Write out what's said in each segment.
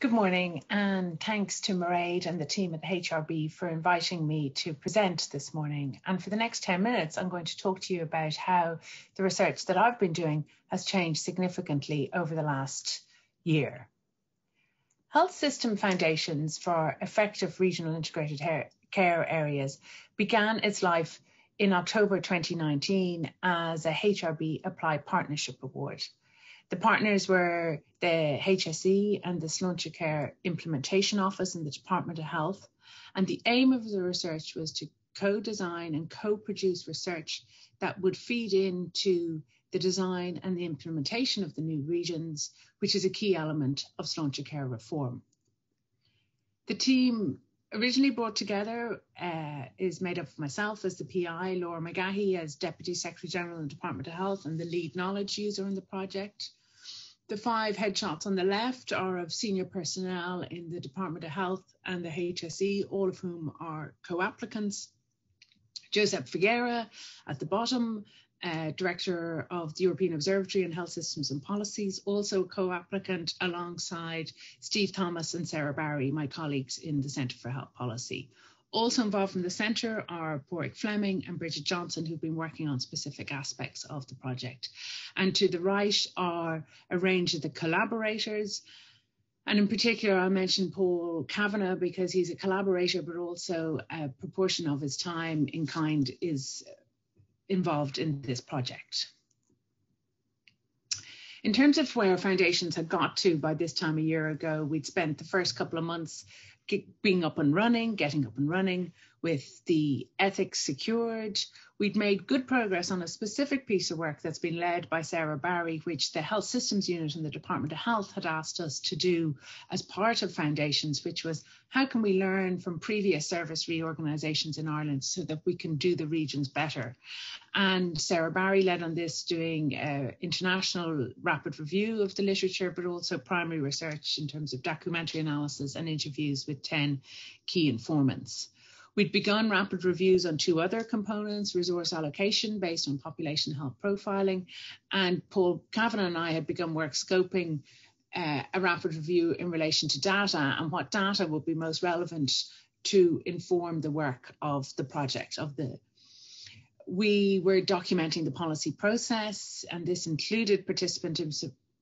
Good morning, and thanks to Mairead and the team at the HRB for inviting me to present this morning. And for the next 10 minutes, I'm going to talk to you about how the research that I've been doing has changed significantly over the last year. Health system foundations for effective regional integrated care areas began its life in October 2019 as a HRB Applied Partnership Award. The partners were the HSE and the Sláintecare Implementation Office in the Department of Health. And the aim of the research was to co-design and co-produce research that would feed into the design and the implementation of the new regions, which is a key element of Sláintecare reform. The team originally brought together uh, is made up of myself as the PI, Laura Magahy as Deputy Secretary General in the Department of Health and the lead knowledge user in the project, the five headshots on the left are of senior personnel in the Department of Health and the HSE, all of whom are co-applicants. Josep Figuera at the bottom, uh, Director of the European Observatory on Health Systems and Policies, also a co-applicant alongside Steve Thomas and Sarah Barry, my colleagues in the Centre for Health Policy. Also involved from the centre are Padraic Fleming and Bridget Johnston, who've been working on specific aspects of the project. And to the right are a range of the collaborators. And in particular, I mentioned Paul Kavanagh because he's a collaborator, but also a proportion of his time in kind is involved in this project. In terms of where foundations had got to by this time a year ago, we'd spent the first couple of months being up and running, getting up and running with the ethics secured. We'd made good progress on a specific piece of work that's been led by Sarah Barry, which the Health Systems Unit in the Department of Health had asked us to do as part of Foundations, which was how can we learn from previous service reorganisations in Ireland so that we can do the regions better. And Sarah Barry led on this, doing uh, international rapid review of the literature, but also primary research in terms of documentary analysis and interviews with 10 key informants. We'd begun rapid reviews on two other components, resource allocation based on population health profiling, and Paul Kavanagh and I had begun work scoping uh, a rapid review in relation to data and what data would be most relevant to inform the work of the project, of the we were documenting the policy process, and this included participant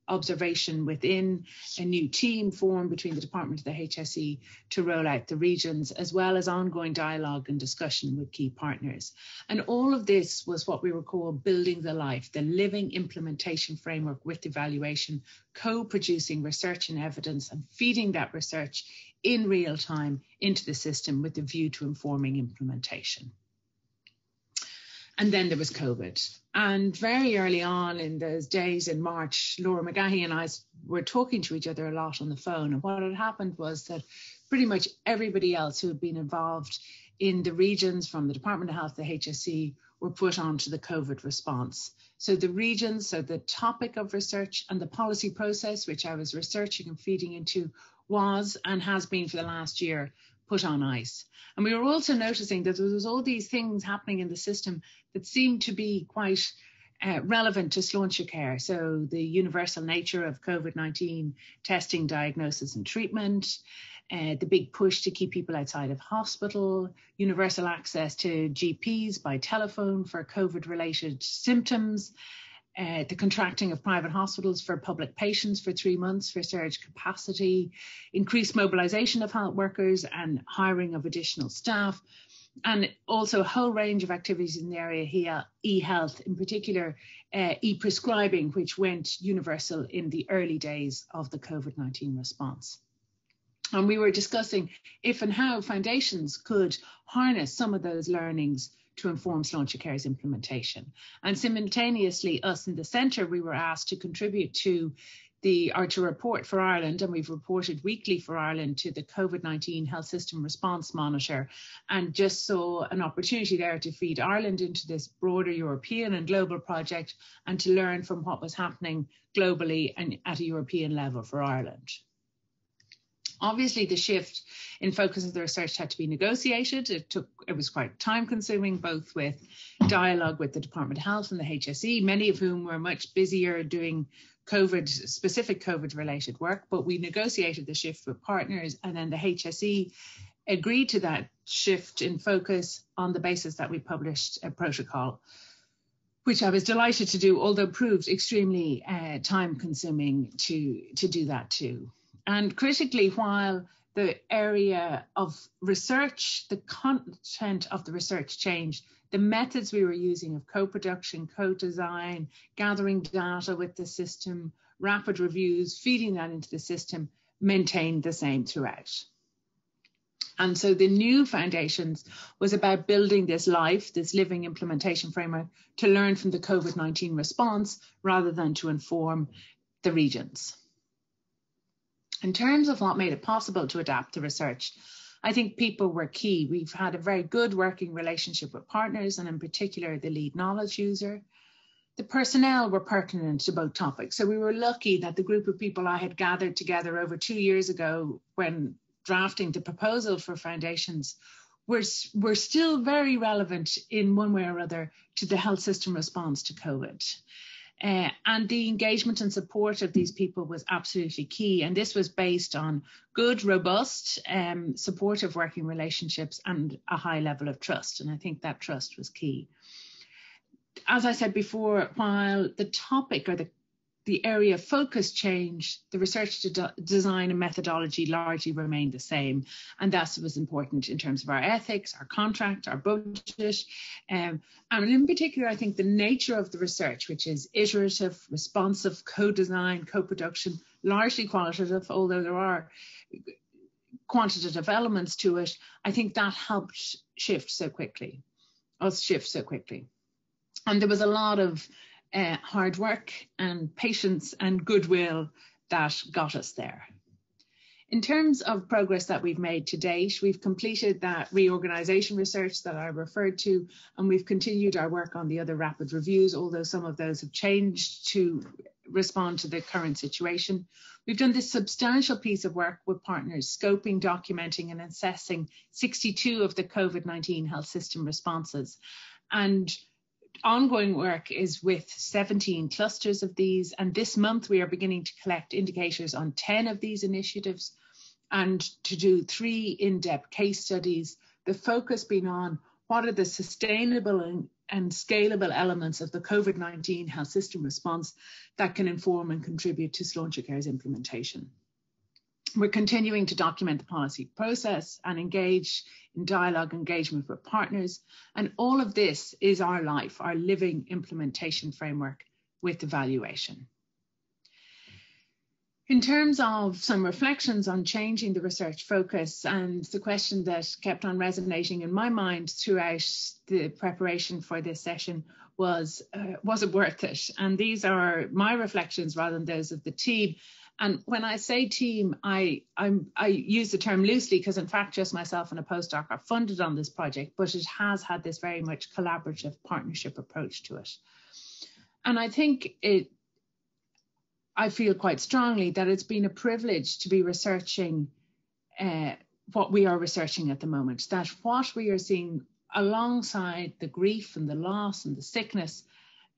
observation within a new team formed between the Department of the HSE to roll out the regions, as well as ongoing dialogue and discussion with key partners. And all of this was what we were called building the life, the living implementation framework with evaluation, co-producing research and evidence and feeding that research in real time into the system with a view to informing implementation. And then there was COVID. And very early on in those days in March, Laura Magahy and I were talking to each other a lot on the phone. And what had happened was that pretty much everybody else who had been involved in the regions from the Department of Health, the HSE, were put onto the COVID response. So the regions, so the topic of research and the policy process, which I was researching and feeding into, was and has been for the last year put on ice. And we were also noticing that there was all these things happening in the system that seemed to be quite uh, relevant to Sláintecare. So the universal nature of COVID-19 testing, diagnosis and treatment, uh, the big push to keep people outside of hospital, universal access to GPs by telephone for COVID related symptoms, uh, the contracting of private hospitals for public patients for three months for surge capacity, increased mobilisation of health workers and hiring of additional staff, and also a whole range of activities in the area here, e-health, in particular uh, e-prescribing, which went universal in the early days of the COVID-19 response. And we were discussing if and how foundations could harness some of those learnings to inform Sláintecare's implementation. And simultaneously, us in the centre, we were asked to contribute to the or to report for Ireland, and we've reported weekly for Ireland to the COVID 19 Health System Response Monitor, and just saw an opportunity there to feed Ireland into this broader European and global project and to learn from what was happening globally and at a European level for Ireland. Obviously, the shift in focus of the research had to be negotiated. It took it was quite time consuming, both with dialogue with the Department of Health and the HSE, many of whom were much busier doing COVID specific COVID related work. But we negotiated the shift with partners, and then the HSE agreed to that shift in focus on the basis that we published a protocol which I was delighted to do, although proved extremely uh, time consuming to, to do that too. And critically, while the area of research, the content of the research changed, the methods we were using of co-production, co-design, gathering data with the system, rapid reviews, feeding that into the system maintained the same throughout. And so the new foundations was about building this life, this living implementation framework to learn from the COVID 19 response rather than to inform the regions. In terms of what made it possible to adapt the research, I think people were key. We've had a very good working relationship with partners, and in particular, the lead knowledge user. The personnel were pertinent to both topics. So we were lucky that the group of people I had gathered together over two years ago when drafting the proposal for foundations were, were still very relevant in one way or other to the health system response to COVID. Uh, and the engagement and support of these people was absolutely key. And this was based on good, robust, um, supportive working relationships and a high level of trust. And I think that trust was key. As I said before, while the topic or the the area of focus changed, the research de- design and methodology largely remained the same. And that was important in terms of our ethics, our contract, our budget. Um, and in particular, I think the nature of the research, which is iterative, responsive, co design, co production, largely qualitative, although there are quantitative elements to it, I think that helped shift so quickly, us shift so quickly. And there was a lot of uh, hard work and patience and goodwill that got us there. In terms of progress that we've made to date, we've completed that reorganisation research that I referred to, and we've continued our work on the other rapid reviews, although some of those have changed to respond to the current situation. We've done this substantial piece of work with partners, scoping, documenting, and assessing 62 of the COVID 19 health system responses. And ongoing work is with 17 clusters of these. And this month, we are beginning to collect indicators on 10 of these initiatives and to do three in depth case studies. The focus being on what are the sustainable and, and scalable elements of the COVID 19 health system response that can inform and contribute to Sláintecare's implementation. We're continuing to document the policy process and engage in dialogue engagement with partners. And all of this is our life, our living implementation framework with evaluation. In terms of some reflections on changing the research focus and the question that kept on resonating in my mind throughout the preparation for this session was, uh, was it worth it? And these are my reflections rather than those of the team. And when I say team, I I'm, i use the term loosely because in fact just myself and a postdoc are funded on this project, but it has had this very much collaborative partnership approach to it. And I think it I feel quite strongly that it's been a privilege to be researching uh, what we are researching at the moment. That what we are seeing alongside the grief and the loss and the sickness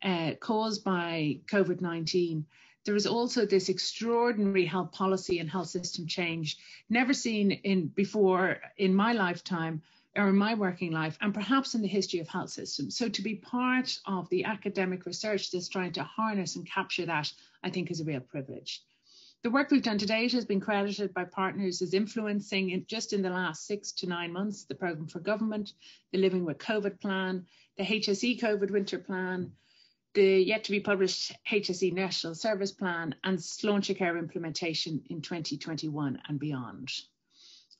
uh, caused by COVID 19 there is also this extraordinary health policy and health system change never seen in before in my lifetime or in my working life and perhaps in the history of health systems. So to be part of the academic research that's trying to harness and capture that, I think is a real privilege. The work we've done to date has been credited by partners as influencing in, just in the last six to nine months the programme for government, the Living with COVID plan, the HSE COVID winter plan, the yet to be published HSE National Service Plan and Sláintecare implementation in 2021 and beyond.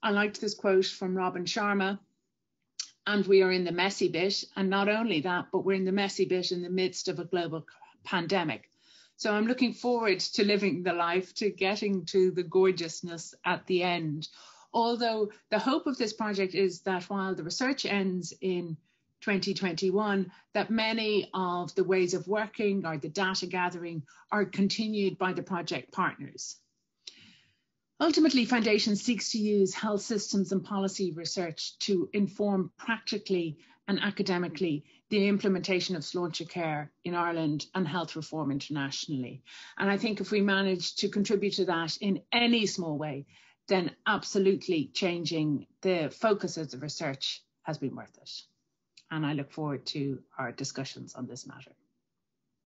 I liked this quote from Robin Sharma. And we are in the messy bit. And not only that, but we're in the messy bit in the midst of a global pandemic. So I'm looking forward to living the life, to getting to the gorgeousness at the end. Although the hope of this project is that while the research ends in 2021 that many of the ways of working or the data gathering are continued by the project partners. Ultimately, Foundation seeks to use health systems and policy research to inform practically and academically the implementation of Sláintecare in Ireland and health reform internationally. And I think if we manage to contribute to that in any small way, then absolutely changing the focus of the research has been worth it. And I look forward to our discussions on this matter.